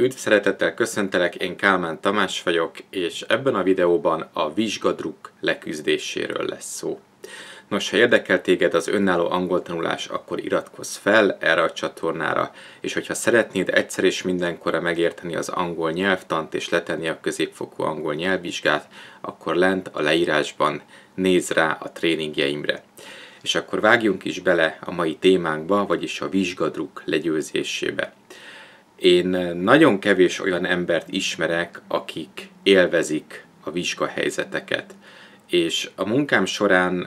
Üdv szeretettel köszöntelek, én Kálmán Tamás vagyok, és ebben a videóban a vizsgadruk leküzdéséről lesz szó. Nos, ha érdekel téged az önálló angol tanulás, akkor iratkozz fel erre a csatornára, és hogyha szeretnéd egyszer és mindenkorra megérteni az angol nyelvtant és letenni a középfokú angol nyelvvizsgát, akkor lent a leírásban nézz rá a tréningjeimre. És akkor vágjunk is bele a mai témánkba, vagyis a vizsgadruk legyőzésébe. Én nagyon kevés olyan embert ismerek, akik élvezik a vizsgahelyzeteket. És a munkám során,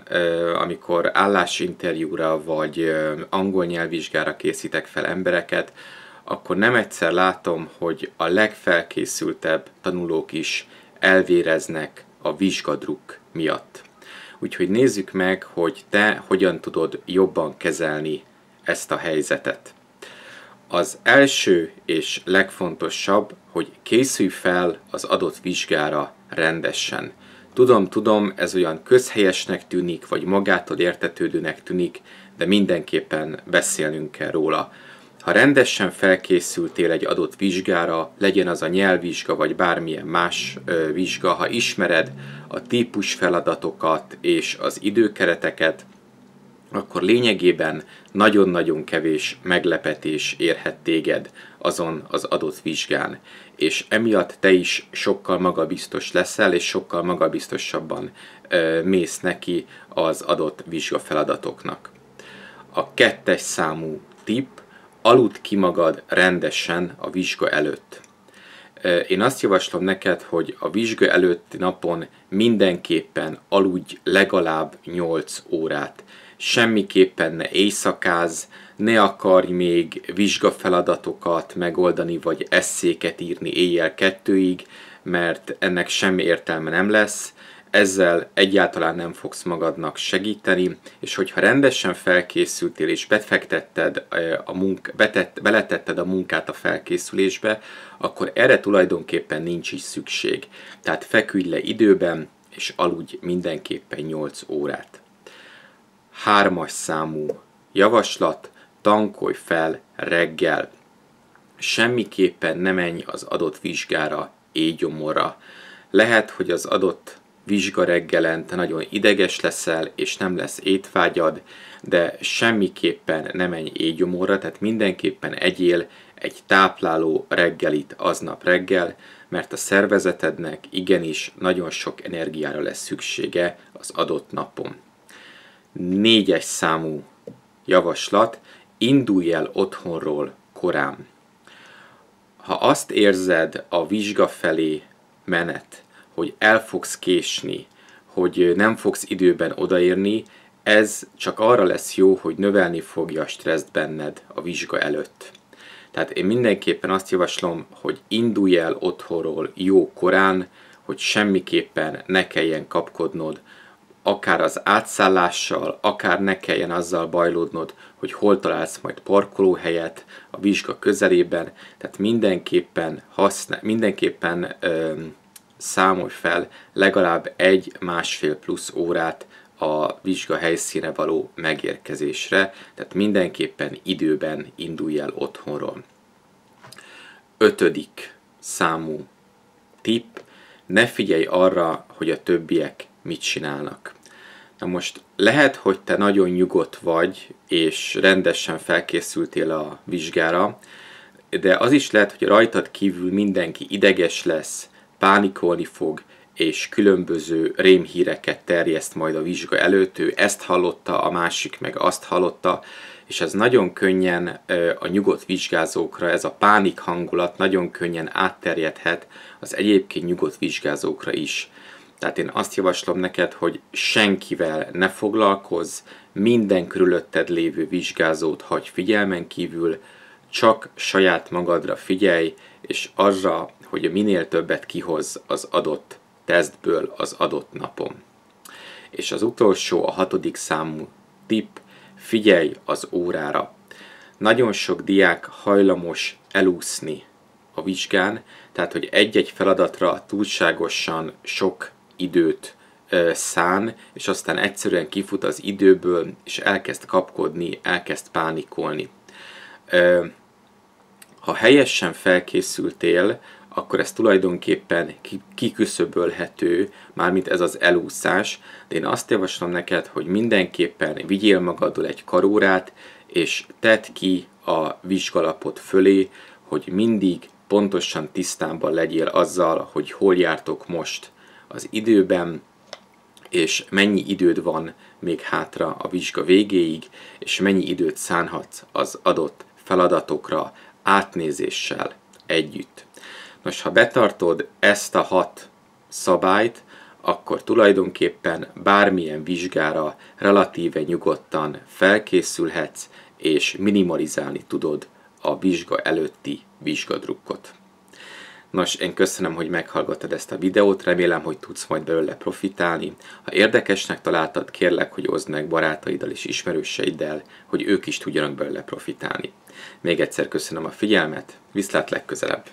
amikor állásinterjúra vagy angol nyelvvizsgára készítek fel embereket, akkor nem egyszer látom, hogy a legfelkészültebb tanulók is elvéreznek a vizsgadruk miatt. Úgyhogy nézzük meg, hogy te hogyan tudod jobban kezelni ezt a helyzetet. Az első és legfontosabb, hogy készülj fel az adott vizsgára rendesen. Tudom, tudom, ez olyan közhelyesnek tűnik, vagy magától értetődőnek tűnik, de mindenképpen beszélnünk kell róla. Ha rendesen felkészültél egy adott vizsgára, legyen az a nyelvvizsga vagy bármilyen más ö, vizsga, ha ismered a típus feladatokat és az időkereteket, akkor lényegében nagyon-nagyon kevés meglepetés érhet téged azon az adott vizsgán, és emiatt te is sokkal magabiztos leszel, és sokkal magabiztosabban ö, mész neki az adott vizsgafeladatoknak. A kettes számú tip, aludt ki magad rendesen a vizsga előtt. Én azt javaslom neked, hogy a vizsga előtti napon mindenképpen aludj legalább 8 órát semmiképpen ne éjszakáz, ne akarj még vizsgafeladatokat megoldani, vagy eszéket írni éjjel kettőig, mert ennek semmi értelme nem lesz, ezzel egyáltalán nem fogsz magadnak segíteni, és hogyha rendesen felkészültél és befektetted a munk, betett, beletetted a munkát a felkészülésbe, akkor erre tulajdonképpen nincs is szükség. Tehát feküdj le időben, és aludj mindenképpen 8 órát hármas számú javaslat, tankolj fel reggel. Semmiképpen ne menj az adott vizsgára éjgyomorra. Lehet, hogy az adott vizsga reggelen te nagyon ideges leszel, és nem lesz étvágyad, de semmiképpen ne menj éjgyomorra, tehát mindenképpen egyél egy tápláló reggelit aznap reggel, mert a szervezetednek igenis nagyon sok energiára lesz szüksége az adott napon négyes számú javaslat, indulj el otthonról korán. Ha azt érzed a vizsga felé menet, hogy el fogsz késni, hogy nem fogsz időben odaérni, ez csak arra lesz jó, hogy növelni fogja a stresszt benned a vizsga előtt. Tehát én mindenképpen azt javaslom, hogy indulj el otthonról jó korán, hogy semmiképpen ne kelljen kapkodnod akár az átszállással, akár ne kelljen azzal bajlódnod, hogy hol találsz majd parkolóhelyet a vizsga közelében, tehát mindenképpen, használ, mindenképpen ö, számolj fel legalább egy-másfél plusz órát a vizsga helyszíne való megérkezésre, tehát mindenképpen időben indulj el otthonról. Ötödik számú tipp, ne figyelj arra, hogy a többiek mit csinálnak. Na most lehet, hogy te nagyon nyugodt vagy, és rendesen felkészültél a vizsgára, de az is lehet, hogy rajtad kívül mindenki ideges lesz, pánikolni fog, és különböző rémhíreket terjeszt majd a vizsga előtt, ő ezt hallotta, a másik meg azt hallotta, és ez nagyon könnyen a nyugodt vizsgázókra, ez a pánik hangulat nagyon könnyen átterjedhet az egyébként nyugodt vizsgázókra is. Tehát én azt javaslom neked, hogy senkivel ne foglalkozz, minden körülötted lévő vizsgázót hagy figyelmen kívül, csak saját magadra figyelj, és arra, hogy minél többet kihoz az adott tesztből az adott napon. És az utolsó, a hatodik számú tipp, figyelj az órára. Nagyon sok diák hajlamos elúszni a vizsgán, tehát hogy egy-egy feladatra túlságosan sok időt szán, és aztán egyszerűen kifut az időből, és elkezd kapkodni, elkezd pánikolni. Ha helyesen felkészültél, akkor ez tulajdonképpen kiküszöbölhető, mármint ez az elúszás, de én azt javaslom neked, hogy mindenképpen vigyél magadul egy karórát, és tedd ki a vizsgalapot fölé, hogy mindig pontosan tisztában legyél azzal, hogy hol jártok most az időben, és mennyi időd van még hátra a vizsga végéig, és mennyi időt szánhatsz az adott feladatokra átnézéssel együtt. Nos, ha betartod ezt a hat szabályt, akkor tulajdonképpen bármilyen vizsgára relatíve nyugodtan felkészülhetsz, és minimalizálni tudod a vizsga előtti vizsgadrukkot. Nos, én köszönöm, hogy meghallgattad ezt a videót, remélem, hogy tudsz majd belőle profitálni. Ha érdekesnek találtad, kérlek, hogy oszd meg barátaiddal és ismerőseiddel, hogy ők is tudjanak belőle profitálni. Még egyszer köszönöm a figyelmet, viszlát legközelebb!